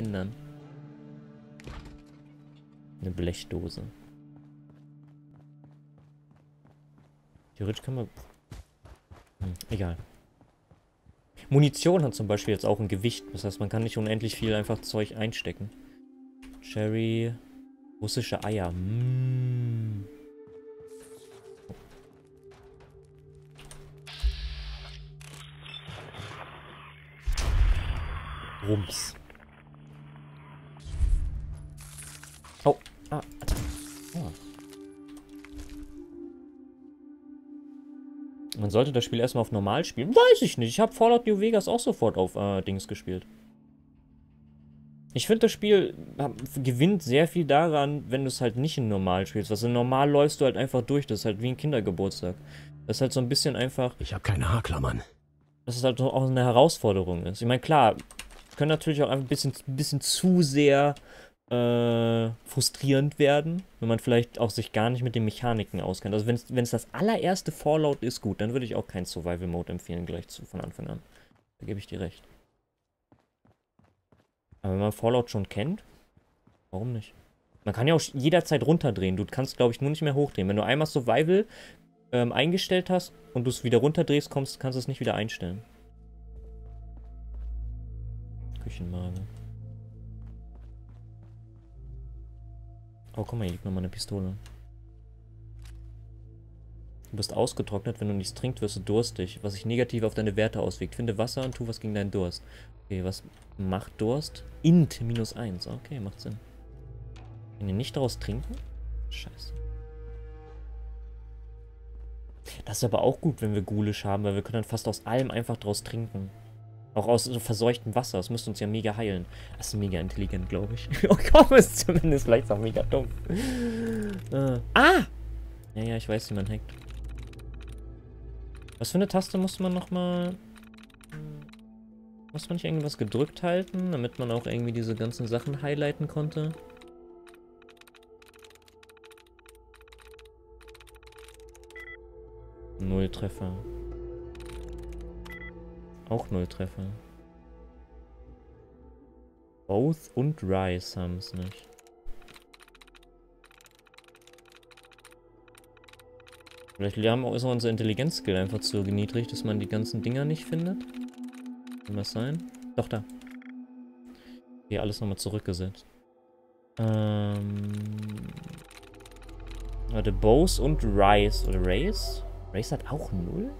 ändern. Eine Blechdose. Theoretisch kann man... Hm, egal. Munition hat zum Beispiel jetzt auch ein Gewicht. Das heißt, man kann nicht unendlich viel einfach Zeug einstecken. Cherry... Russische Eier. Mmh. Rums. Man sollte das Spiel erstmal auf normal spielen. Weiß ich nicht. Ich habe Fallout New Vegas auch sofort auf äh, Dings gespielt. Ich finde, das Spiel gewinnt sehr viel daran, wenn du es halt nicht in normal spielst. Was in normal läufst du halt einfach durch. Das ist halt wie ein Kindergeburtstag. Das ist halt so ein bisschen einfach. Ich habe keine Haarklammern. Dass es halt auch eine Herausforderung ist. Ich meine, klar, können natürlich auch ein bisschen, ein bisschen zu sehr äh, frustrierend werden, wenn man vielleicht auch sich gar nicht mit den Mechaniken auskennt. Also wenn es das allererste Fallout ist, gut, dann würde ich auch keinen Survival-Mode empfehlen, gleich zu, von Anfang an. Da gebe ich dir recht. Aber wenn man Fallout schon kennt, warum nicht? Man kann ja auch jederzeit runterdrehen. Du kannst, glaube ich, nur nicht mehr hochdrehen. Wenn du einmal Survival ähm, eingestellt hast und du es wieder runterdrehst, kommst, kannst du es nicht wieder einstellen. Küchenmagen. Oh, guck mal, hier liegt nochmal eine Pistole. Du bist ausgetrocknet, wenn du nichts trinkst, wirst du durstig, was sich negativ auf deine Werte auswirkt. Finde Wasser und tu was gegen deinen Durst. Okay, was macht Durst? Int minus 1. Okay, macht Sinn. Kann ihr nicht daraus trinken? Scheiße. Das ist aber auch gut, wenn wir Ghoulisch haben, weil wir können dann fast aus allem einfach daraus trinken. Auch aus so verseuchtem Wasser. Das müsste uns ja mega heilen. Das ist mega intelligent, glaube ich. oh komm, ist zumindest vielleicht auch mega dumm. Äh. Ah! Ja, ja, ich weiß, wie man hackt. Was für eine Taste musste man nochmal... Muss man nicht irgendwas gedrückt halten, damit man auch irgendwie diese ganzen Sachen highlighten konnte? Null Treffer. Auch null Treffer. Both und Rice haben es nicht. Vielleicht haben auch, unser Intelligenzskill einfach zu niedrig, dass man die ganzen Dinger nicht findet. Kann das sein? Doch, da. Hier alles nochmal zurückgesetzt. Ähm... Warte, Bows und Rice. Oder Race? Race hat auch null?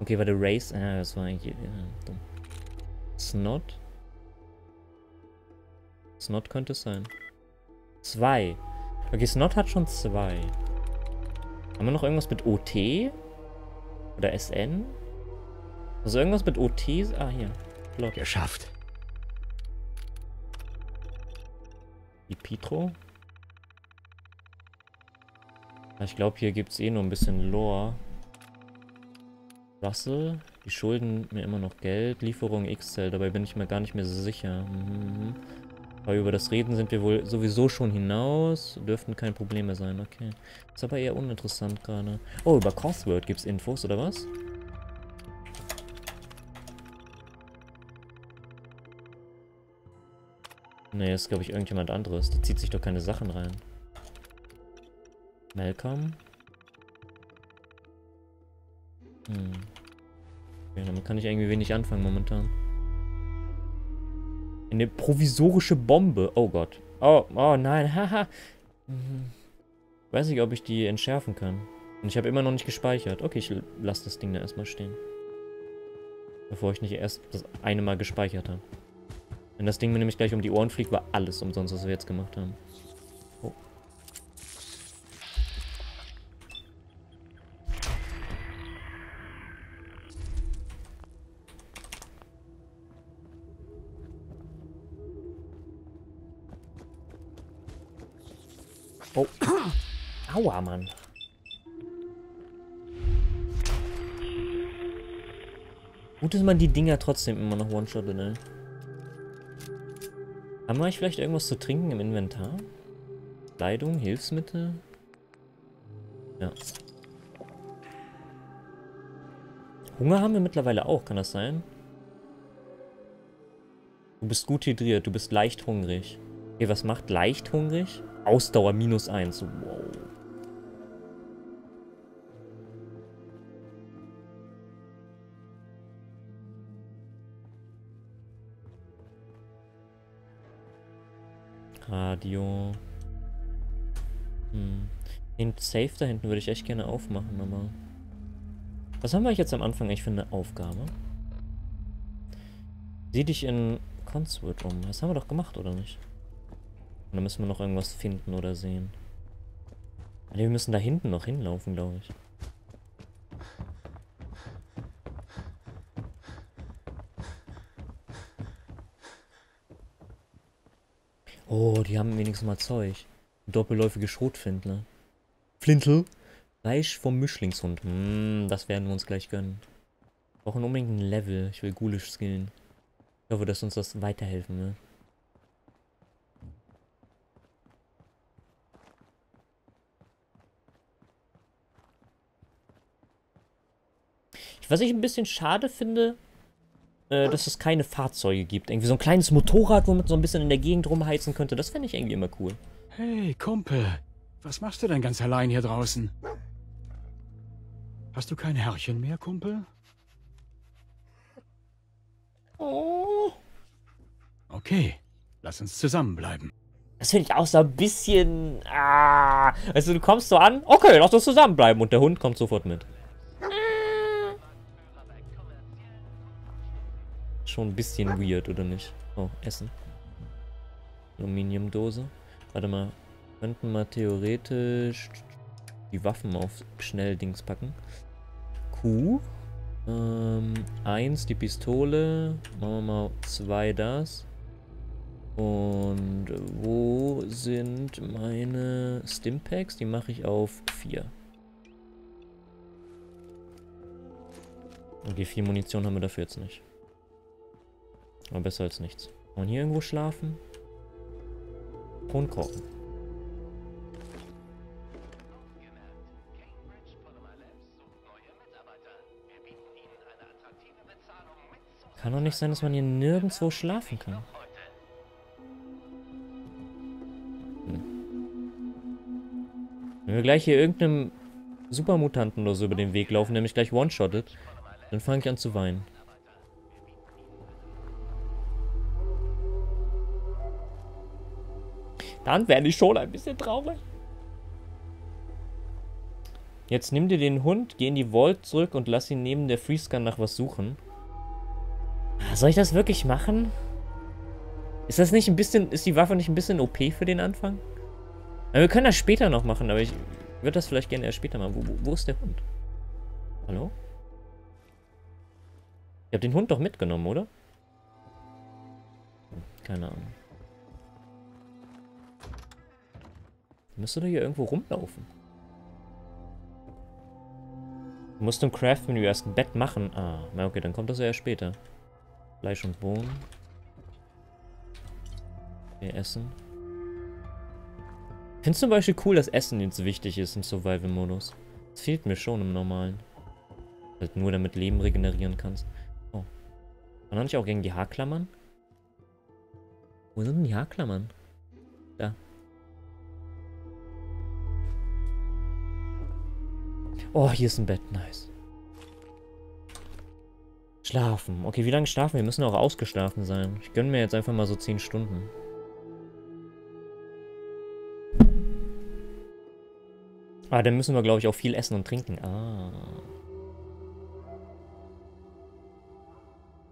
Okay, warte, Race. Ah, das war eigentlich ja, dumm. Snot. Snot könnte es sein. Zwei. Okay, Snot hat schon zwei. Haben wir noch irgendwas mit OT? Oder SN? Also irgendwas mit OT? Ah, hier. Block. Geschafft. Die Pitro. Ich glaube, hier gibt es eh nur ein bisschen Lore. Russell. Die schulden mir immer noch Geld. Lieferung X-Cell, dabei bin ich mir gar nicht mehr so sicher. Mhm. Aber über das Reden sind wir wohl sowieso schon hinaus. Dürften kein Problem mehr sein, okay. Ist aber eher uninteressant gerade. Oh, über Crossword gibt es Infos, oder was? Nee, ist glaube ich irgendjemand anderes. Da zieht sich doch keine Sachen rein. Malcolm? Hm. Okay, damit kann ich irgendwie wenig anfangen momentan. Eine provisorische Bombe. Oh Gott. Oh, oh nein, haha. Weiß nicht, ob ich die entschärfen kann. Und ich habe immer noch nicht gespeichert. Okay, ich lasse das Ding da erstmal stehen. Bevor ich nicht erst das eine Mal gespeichert habe. Wenn das Ding mir nämlich gleich um die Ohren fliegt, war alles umsonst, was wir jetzt gemacht haben. Oh. Aua, Mann. Gut, dass man die Dinger trotzdem immer noch one-shottet, ne? Haben wir vielleicht irgendwas zu trinken im Inventar? Kleidung, Hilfsmittel? Ja. Hunger haben wir mittlerweile auch, kann das sein? Du bist gut hydriert, du bist leicht hungrig. Okay, was macht leicht hungrig? Ausdauer minus eins. Wow. Radio. Hm. Den Safe da hinten würde ich echt gerne aufmachen, aber... Was haben wir jetzt am Anfang eigentlich für eine Aufgabe? Sieh dich in Conswood um. Das haben wir doch gemacht, oder nicht? Und dann müssen wir noch irgendwas finden oder sehen. Also wir müssen da hinten noch hinlaufen, glaube ich. Oh, die haben wenigstens mal Zeug. Doppelläufige Schrotfindler. Flintel? Fleisch vom Mischlingshund. Hm, das werden wir uns gleich gönnen. Wir brauchen unbedingt ein Level. Ich will Ghoulish skillen. Ich hoffe, dass uns das weiterhelfen wird. Was ich ein bisschen schade finde, äh, dass es keine Fahrzeuge gibt. Irgendwie so ein kleines Motorrad, womit so ein bisschen in der Gegend rumheizen könnte. Das fände ich irgendwie immer cool. Hey, Kumpel. Was machst du denn ganz allein hier draußen? Hast du kein Herrchen mehr, Kumpel? Oh. Okay, lass uns zusammenbleiben. Das finde ich auch so ein bisschen... Ah. Also du kommst so an, okay, lass uns zusammenbleiben. Und der Hund kommt sofort mit. Schon ein bisschen weird, oder nicht? Oh, Essen. Aluminiumdose. Warte mal. Könnten wir theoretisch die Waffen auf Schnelldings packen. Q. Ähm, eins die Pistole. Machen wir mal zwei das. Und wo sind meine Stimpacks? Die mache ich auf vier. Okay, viel Munition haben wir dafür jetzt nicht. Aber besser als nichts. Und hier irgendwo schlafen? Kochen. Kann doch nicht sein, dass man hier nirgendwo schlafen kann. Hm. Wenn wir gleich hier irgendeinem Supermutanten oder so über den Weg laufen, der mich gleich one-shottet, dann fange ich an zu weinen. Dann werde ich schon ein bisschen traurig. Jetzt nimm dir den Hund, geh in die Vault zurück und lass ihn neben der Freescan nach was suchen. Soll ich das wirklich machen? Ist das nicht ein bisschen, ist die Waffe nicht ein bisschen OP für den Anfang? Wir können das später noch machen, aber ich würde das vielleicht gerne erst später machen. Wo, wo, wo ist der Hund? Hallo? Ihr habt den Hund doch mitgenommen, oder? Keine Ahnung. Müsste doch hier irgendwo rumlaufen. Du musst im Craft-Menü erst ein Bett machen. Ah, na okay, dann kommt das ja erst später. Fleisch und Bohnen. Wir essen. Ich finde zum Beispiel cool, dass Essen jetzt wichtig ist im Survival-Modus. Das fehlt mir schon im Normalen. Halt nur damit Leben regenerieren kannst. Oh. Kann man nicht auch gegen die Haarklammern? Wo sind denn die Haarklammern? Da. Oh, hier ist ein Bett. Nice. Schlafen. Okay, wie lange schlafen wir? Müssen auch ausgeschlafen sein. Ich gönne mir jetzt einfach mal so 10 Stunden. Ah, dann müssen wir, glaube ich, auch viel essen und trinken. Ah.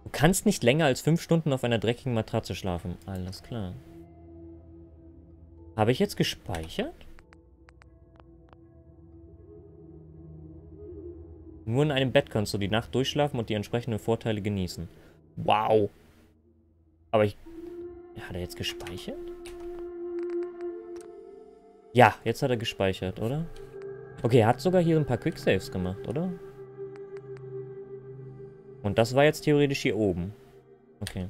Du kannst nicht länger als 5 Stunden auf einer dreckigen Matratze schlafen. Alles klar. Habe ich jetzt gespeichert? Nur in einem Bett kannst du die Nacht durchschlafen und die entsprechenden Vorteile genießen. Wow. Aber ich... Hat er jetzt gespeichert? Ja, jetzt hat er gespeichert, oder? Okay, er hat sogar hier ein paar Quicksaves gemacht, oder? Und das war jetzt theoretisch hier oben. Okay.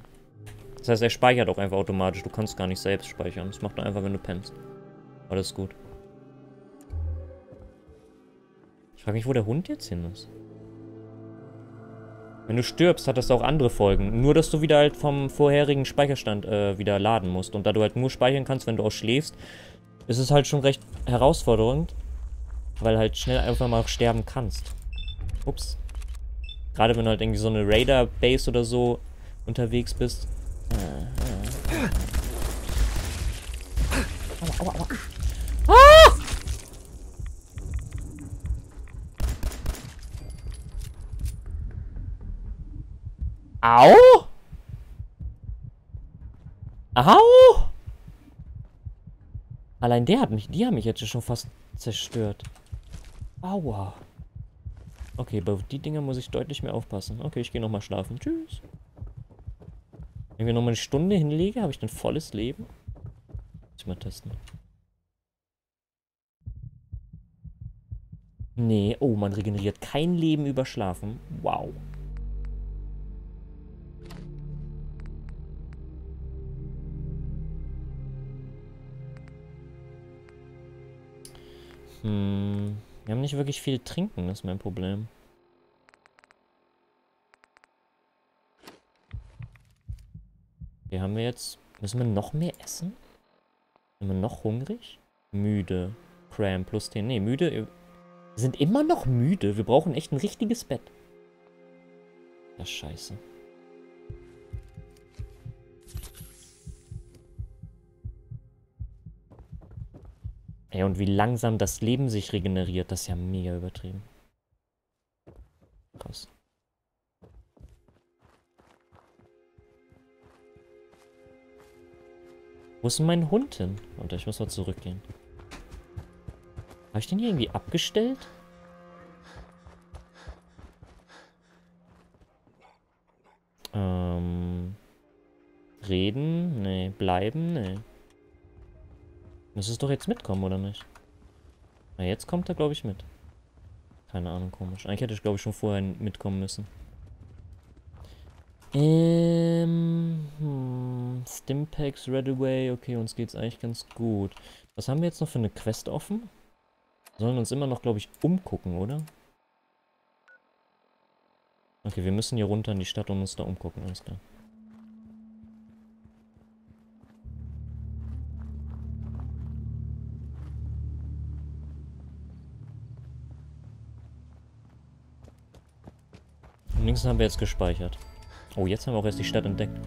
Das heißt, er speichert auch einfach automatisch. Du kannst gar nicht selbst speichern. Das macht er einfach, wenn du pennst. Alles gut. Frage mich, wo der Hund jetzt hin ist. Wenn du stirbst, hat das auch andere Folgen. Nur, dass du wieder halt vom vorherigen Speicherstand äh, wieder laden musst. Und da du halt nur speichern kannst, wenn du auch schläfst, ist es halt schon recht herausfordernd. Weil halt schnell einfach mal sterben kannst. Ups. Gerade wenn du halt irgendwie so eine Raider-Base oder so unterwegs bist. Aua, aua, aua. Au! Au! Allein der hat mich, die haben mich jetzt schon fast zerstört. Aua. Okay, bei die Dinger muss ich deutlich mehr aufpassen. Okay, ich gehe nochmal schlafen. Tschüss. Wenn wir nochmal eine Stunde hinlege, habe ich ein volles Leben. Muss ich mal testen. Nee, oh, man regeneriert kein Leben über Schlafen. Wow. Hm, wir haben nicht wirklich viel trinken, das ist mein Problem. Hier haben wir jetzt... Müssen wir noch mehr essen? Sind wir noch hungrig? Müde. Cram plus 10. Nee, müde. Wir sind immer noch müde. Wir brauchen echt ein richtiges Bett. Das ist scheiße. Ey, und wie langsam das Leben sich regeneriert, das ist ja mega übertrieben. Krass. Wo ist denn mein Hund hin? Warte, ich muss mal zurückgehen. Habe ich den hier irgendwie abgestellt? Ähm. Reden? Nee. Bleiben? Nee. Muss es doch jetzt mitkommen, oder nicht? Na, jetzt kommt er, glaube ich, mit. Keine Ahnung, komisch. Eigentlich hätte ich, glaube ich, schon vorher mitkommen müssen. Ähm, hm, Stimpaks, Redaway. Okay, uns geht's eigentlich ganz gut. Was haben wir jetzt noch für eine Quest offen? Sollen uns immer noch, glaube ich, umgucken, oder? Okay, wir müssen hier runter in die Stadt und uns da umgucken, alles klar. Links haben wir jetzt gespeichert. Oh, jetzt haben wir auch erst die Stadt entdeckt.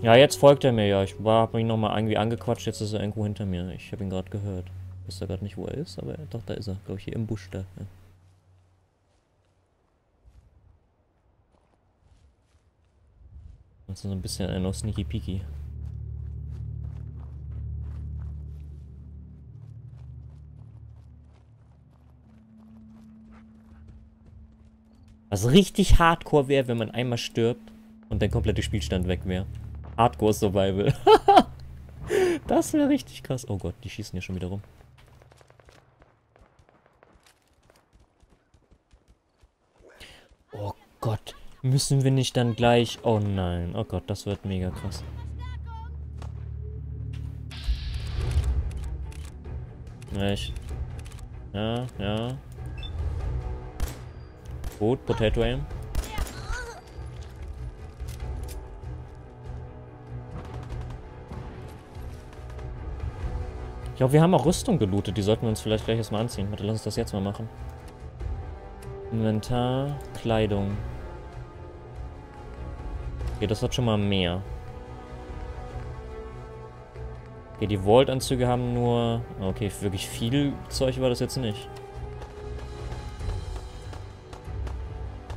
Ja, jetzt folgt er mir ja. Ich war, hab ihn nochmal irgendwie angequatscht, jetzt ist er irgendwo hinter mir. Ich habe ihn gerade gehört. Ich weiß gerade nicht, wo er ist, aber doch, da ist er. Glaube ich, hier im Busch da. Ja. Das ist so ein bisschen ein Sneaky Peaky. Was richtig hardcore wäre, wenn man einmal stirbt und der komplette Spielstand weg wäre. Hardcore Survival. das wäre richtig krass. Oh Gott, die schießen hier schon wieder rum. Oh Gott. Müssen wir nicht dann gleich... Oh nein. Oh Gott, das wird mega krass. Ja, ich... Ja, ja. Gut, Potato Aim. Ich glaube, wir haben auch Rüstung gelootet. Die sollten wir uns vielleicht gleich erstmal anziehen. Warte, lass uns das jetzt mal machen. Inventar, Kleidung. Okay, das hat schon mal mehr. Okay, die Vault-Anzüge haben nur... Okay, wirklich viel Zeug war das jetzt nicht.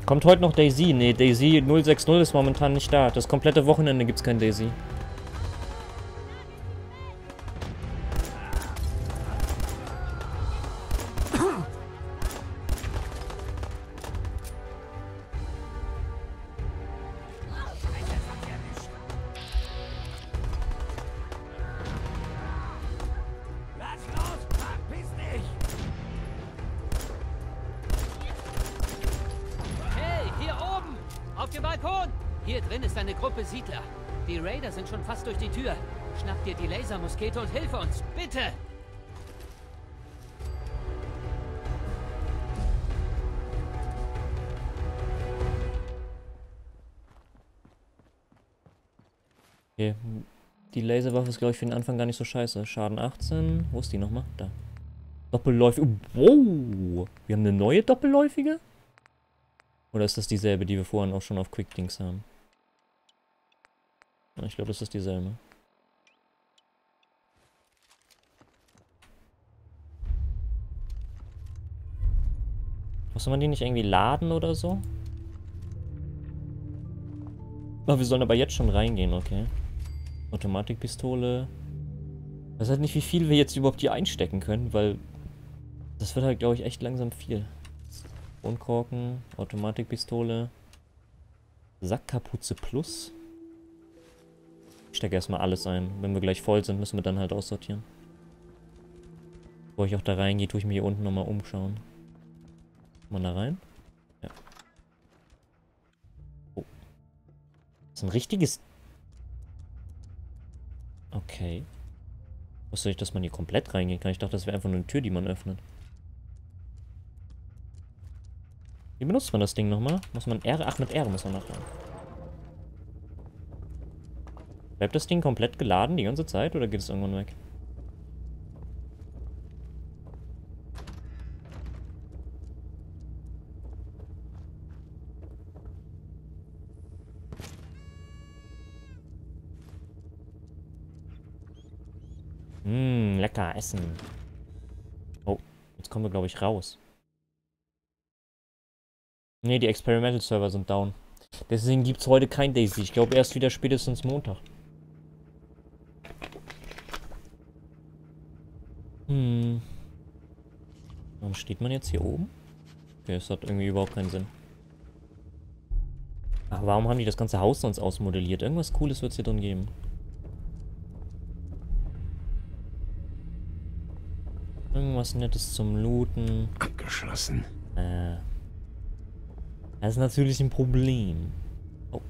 Kommt heute noch Daisy? Nee, Daisy 060 ist momentan nicht da. Das komplette Wochenende gibt es kein Daisy. Lasermuskete und hilf uns, bitte! Okay. Die Laserwaffe ist, glaube ich, für den Anfang gar nicht so scheiße. Schaden 18. Wo ist die nochmal? Da. Doppelläufige. Wow. Wir haben eine neue Doppelläufige? Oder ist das dieselbe, die wir vorhin auch schon auf Quickdings haben? Ja, ich glaube, das ist dieselbe. Muss man die nicht irgendwie laden oder so? Oh, wir sollen aber jetzt schon reingehen, okay. Automatikpistole. Ich weiß halt nicht, wie viel wir jetzt überhaupt hier einstecken können, weil das wird halt, glaube ich, echt langsam viel. Kronkorken, Automatikpistole, Sackkapuze Plus. Ich stecke erstmal alles ein. Wenn wir gleich voll sind, müssen wir dann halt aussortieren. Bevor ich auch da reingehe, tue ich mir hier unten nochmal umschauen. Mal da rein? Ja. Oh. Das ist ein richtiges Okay. Wusste ich, dass man hier komplett reingehen kann? Ich dachte, das wäre einfach nur eine Tür, die man öffnet. Wie benutzt man das Ding nochmal? Muss man R? Ach, mit R muss man nachladen. Bleibt das Ding komplett geladen die ganze Zeit oder geht es irgendwann weg? Essen. Oh, jetzt kommen wir, glaube ich, raus. Ne, die Experimental Server sind down. Deswegen gibt es heute kein Daisy. Ich glaube erst wieder spätestens Montag. Hm. Warum steht man jetzt hier oben? Okay, das hat irgendwie überhaupt keinen Sinn. Ach, warum haben die das ganze Haus sonst ausmodelliert? Irgendwas Cooles wird es hier drin geben. Irgendwas Nettes zum Looten. Abgeschlossen. Äh. Das ist natürlich ein Problem. Oh.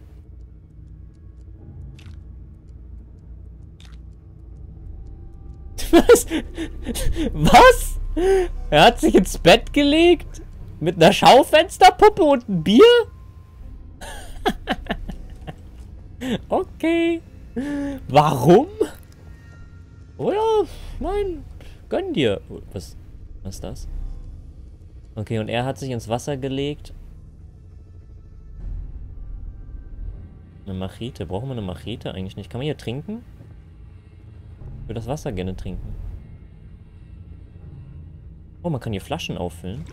Was? Was? Er hat sich ins Bett gelegt? Mit einer Schaufensterpuppe und einem Bier? okay. Warum? Oh ja, mein Gönn dir. Was, was ist das? Okay, und er hat sich ins Wasser gelegt. Eine Machete. Brauchen wir eine Machete eigentlich nicht? Kann man hier trinken? Ich würde das Wasser gerne trinken. Oh, man kann hier Flaschen auffüllen.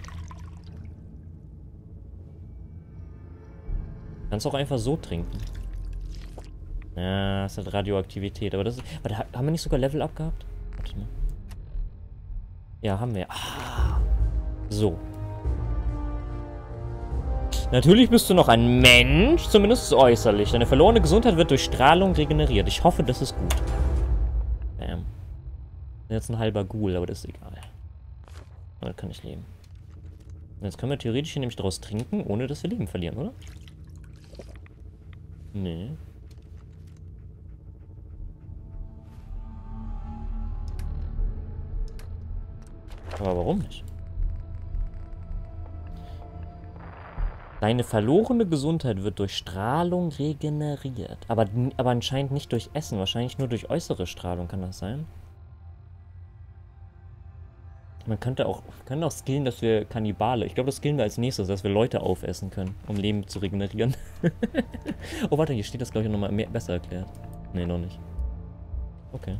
Kannst auch einfach so trinken. Ja, das hat Radioaktivität. Aber das ist... Warte, haben wir nicht sogar Level up gehabt? Warte mal. Ja, haben wir. Ah. So. Natürlich bist du noch ein Mensch, zumindest äußerlich. Deine verlorene Gesundheit wird durch Strahlung regeneriert. Ich hoffe, das ist gut. Bam. Jetzt ein halber Ghoul, aber das ist egal. Damit kann ich leben. Jetzt können wir theoretisch hier nämlich daraus trinken, ohne dass wir Leben verlieren, oder? Nee. Aber warum nicht? Deine verlorene Gesundheit wird durch Strahlung regeneriert. Aber, aber anscheinend nicht durch Essen. Wahrscheinlich nur durch äußere Strahlung kann das sein. Man könnte auch, könnte auch skillen, dass wir Kannibale. Ich glaube, das skillen wir als nächstes, dass wir Leute aufessen können, um Leben zu regenerieren. oh, warte, hier steht das, glaube ich, nochmal besser erklärt. Nee, noch nicht. Okay.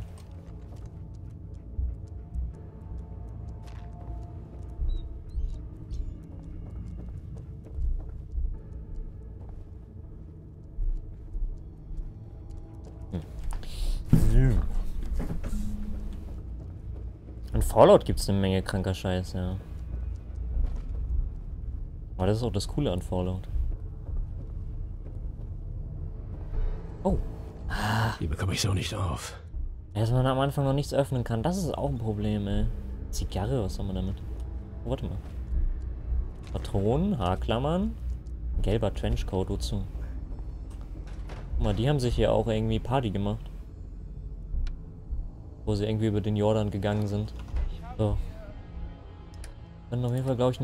In Fallout gibt es eine Menge kranker Scheiß, ja. Aber das ist auch das Coole an Fallout. Oh. Die bekomme ich so nicht auf. Dass man am Anfang noch nichts öffnen kann, das ist auch ein Problem, ey. Zigarre, was soll man damit? Oh, warte mal. Patronen, Haarklammern, gelber Trenchcoat, wozu? Guck mal, die haben sich hier auch irgendwie Party gemacht. Wo sie irgendwie über den Jordan gegangen sind. So. Können auf jeden Fall, glaube ich,